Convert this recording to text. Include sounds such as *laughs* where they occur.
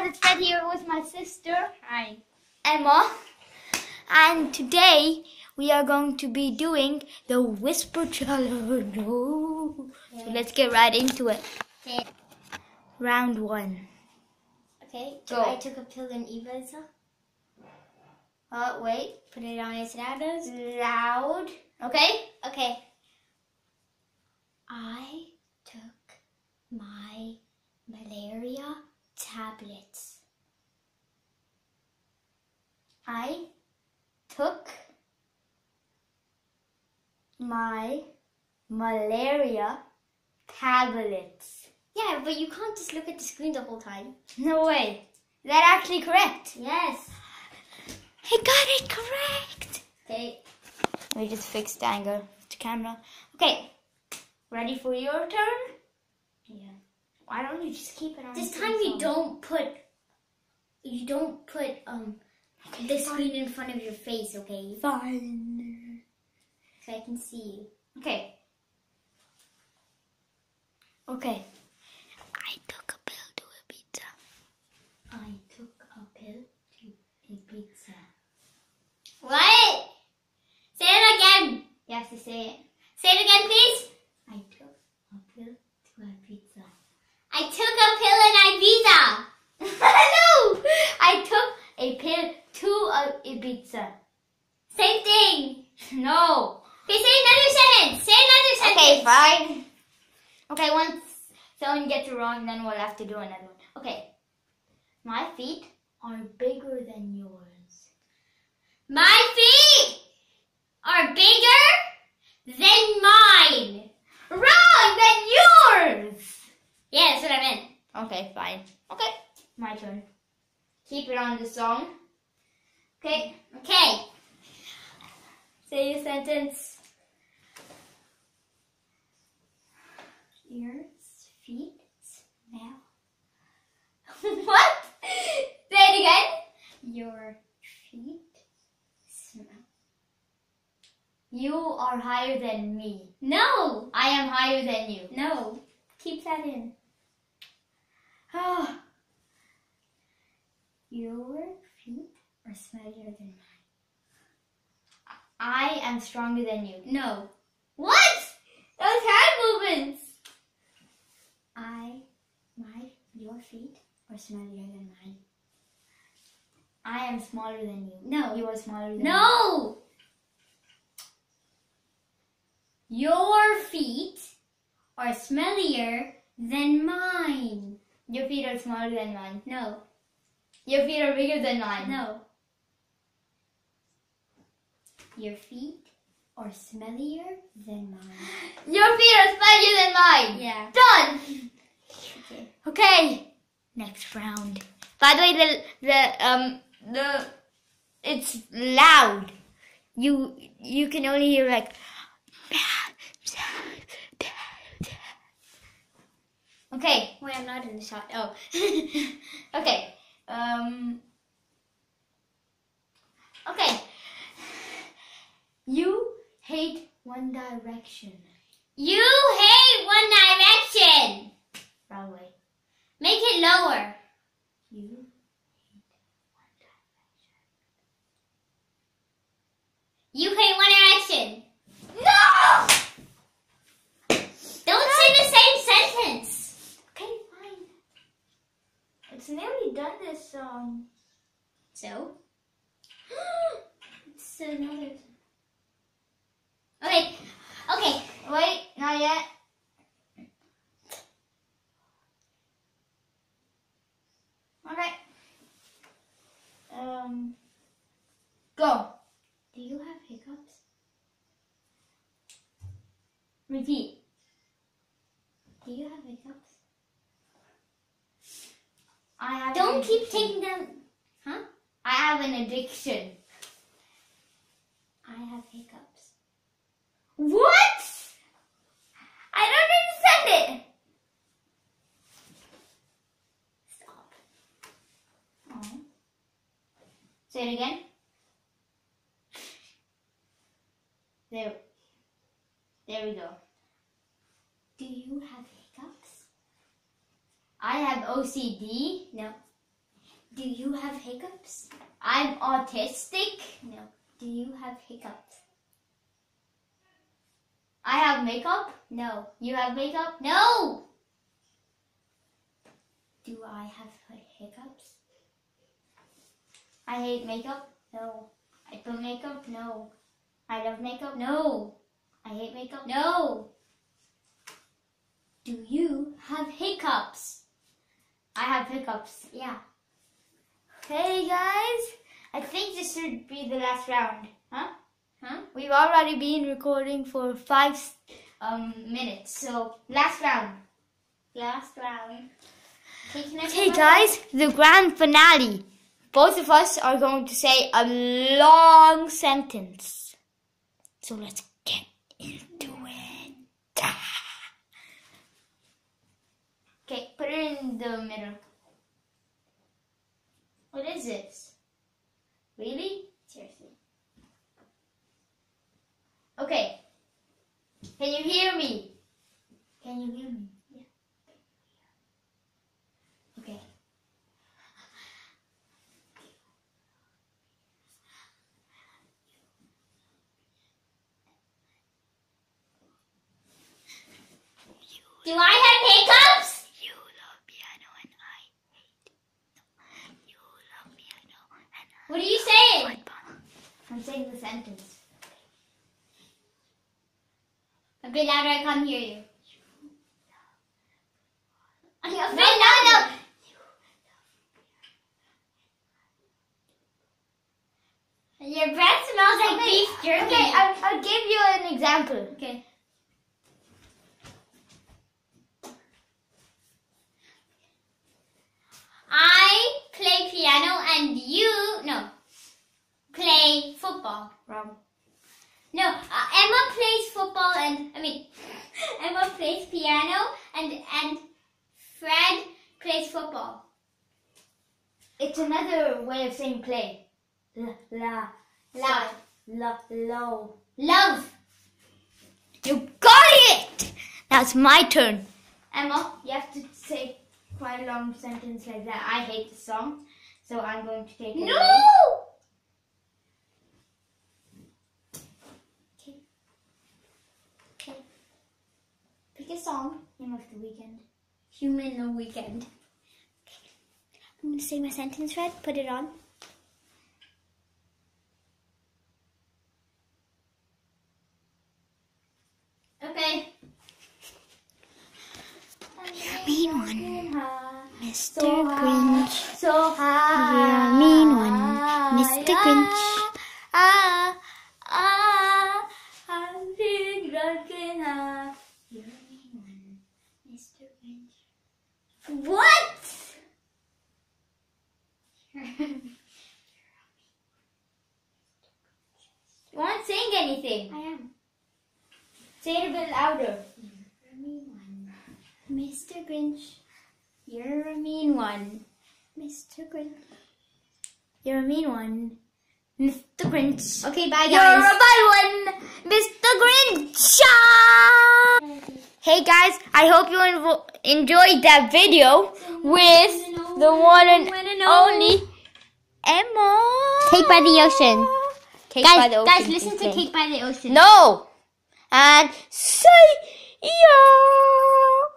guys, it's Fred here with my sister Hi. Emma, and today we are going to be doing the whisper challenge. *laughs* So let's get right into it. Okay. Round one. Okay. Go. I took a pill in Ibiza. Uh, wait, Put it on his ladders. loud. Okay. Okay. I took my malaria tablets. I took my malaria tablets. Yeah, but you can't just look at the screen the whole time. No way. Is that actually correct? Yes. I got it correct. Okay. Let me just fix the angle of the camera. Okay. Ready for your turn? Why don't you just keep it on? This the time you don't put you don't put um Okay, the screen in front of your face, okay? Fine. So I can see you. Okay. Okay. I took a pill to a pizza. I took a pill to a pizza. What? Say it again. You have to. Say it again, please. I took a pill to a pizza. I took a pill in Ibiza. no! I took a pill to a Ibiza. Same thing. No. Okay, say another sentence. Say another sentence. Okay, fine. Okay, once someone gets it wrong, then we'll have to do another one. Okay. My feet are bigger than yours. My feet are bigger than mine. Wrong than yours! Yeah, that's what I meant. Okay, fine. Okay, my turn. Keep it on the song. Okay, Okay. say your sentence. Your feet smell. *laughs* what? Say it again. Your feet smell. You are higher than me. No. I am higher than you. No. Keep that in. Oh, Your feet are smellier than mine. I am stronger than you. No. What? Those hand movements. My, your feet are smellier than mine. I am smaller than you. No. You are smaller than me. No. Your feet are smellier than mine. Your feet are smaller than mine. No. Your feet are bigger than mine. No. Your feet are smellier than mine. *gasps* Your feet are smaller than mine. Yeah. Done. *laughs* Okay. Okay. Next round. By the way, the the um the it's loud. You you can only hear like. Okay. Wait, I'm not in the shot. Oh. *laughs* okay. Um. Okay. You hate One Direction. You hate One Direction. Wrong way. Make it lower. You hate One Direction. You hate One Direction. No! Don't say the same sentence. Okay, fine. It's nearly done this song. So? *gasps* it's another. Okay. Okay. Wait, not yet. Okay. Um. Go. Do you have hiccups? Repeat. Do you have hiccups? I have. Don't keep taking them. Huh? I have an addiction. I have hiccups. What? I don't understand it. Stop. Oh. Say it again. There. There we go. Do you have hiccups? I have OCD. No. Do you have hiccups? I'm autistic. No. Do you have hiccups? I have makeup. No. You have makeup. No! Do I have hiccups? I hate makeup. No. I put makeup. No. I love makeup. No. I hate makeup. No. Do you have hiccups? I have hiccups. Yeah. Hey guys, I think this should be the last round. Huh? Huh? We've already been recording for five um, minutes, so last round. Last round. Okay, can I Okay, put my- guys, the grand finale. Both of us are going to say a long sentence. So let's get into it. Okay, put it in the middle. What is this? Really? Seriously. Okay. Can you hear me? Can you hear me? Yeah. Okay. Do I have hiccups? You love piano and I hate. No. You love piano and What are you saying? I'm saying the sentence. A bit louder, I can't hear you. A bit louder. Your breath smells like beef jerky. Okay, I'll, I'll give you an example. Okay. I play piano and you no play football. Wrong. No, uh, Emma plays football and I mean Emma plays piano and and Fred plays football. It's another way of saying play. La, la, Loud. la, low. Love. You got it! Now it's my turn. Emma, you have to say quite a long sentence like that. I hate the song, so I'm going to take it No. away. Okay. Okay. Pick a song. Name of the weekend. Human no weekend. I'm gonna say my sentence, Fred. Put it on. Okay. You're a mean one, Mr. Grinch. So high. You're a mean one, Mr. Grinch. Ah, ah, I'm feeling drunken. Ah. You're a mean one, Mr. Grinch. What? You won't sing anything. I am. Say it a bit louder. You're a mean one, Mr. Grinch. You're a mean one. Mr. Grinch. You're a mean one, Mr. Grinch. Okay, bye You're a bad one, Mr. Grinch. Hey guys, I hope you enjoyed that video with the one and only Emma. Cake by the ocean. Cake guys, by the guys, listen to. Cake by the Ocean. No. And say yeah.